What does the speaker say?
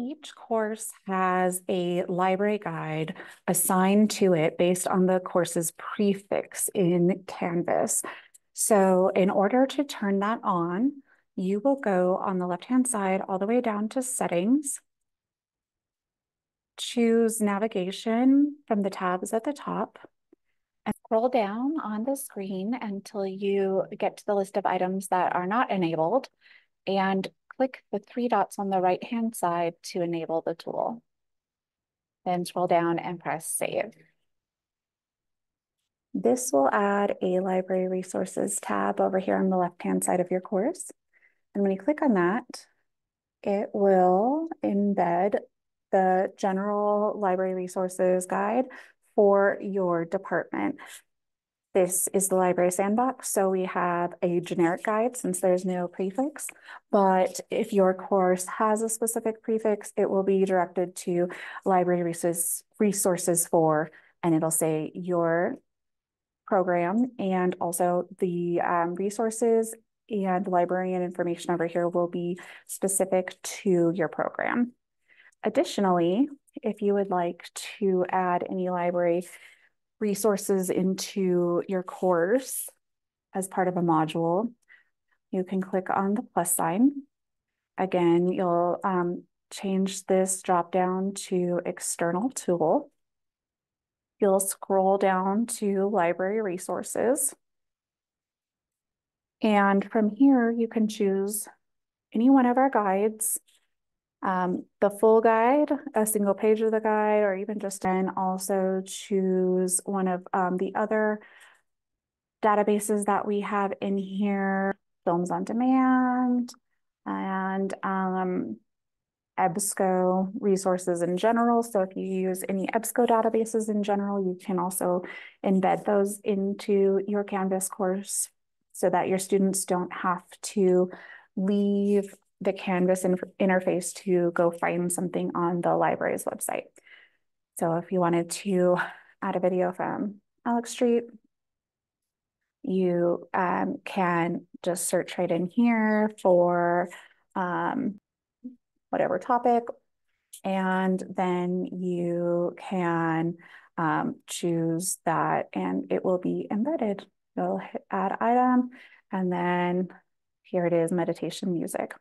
Each course has a library guide assigned to it based on the course's prefix in Canvas. So in order to turn that on, you will go on the left-hand side all the way down to settings. Choose navigation from the tabs at the top and scroll down on the screen until you get to the list of items that are not enabled and click the three dots on the right-hand side to enable the tool. Then scroll down and press save. This will add a library resources tab over here on the left-hand side of your course. And when you click on that, it will embed the general library resources guide for your department. This is the library sandbox. So we have a generic guide since there's no prefix, but if your course has a specific prefix, it will be directed to library resources, for, and it'll say your program and also the um, resources and the librarian information over here will be specific to your program. Additionally, if you would like to add any library resources into your course as part of a module, you can click on the plus sign. Again, you'll um, change this drop down to external tool. You'll scroll down to library resources. And from here, you can choose any one of our guides um, the full guide, a single page of the guide, or even just and also choose one of um, the other databases that we have in here, Films on Demand and um, EBSCO resources in general. So if you use any EBSCO databases in general, you can also embed those into your Canvas course so that your students don't have to leave the Canvas interface to go find something on the library's website. So if you wanted to add a video from Alex Street, you um, can just search right in here for um, whatever topic, and then you can um, choose that and it will be embedded. You'll hit add item, and then here it is, meditation music.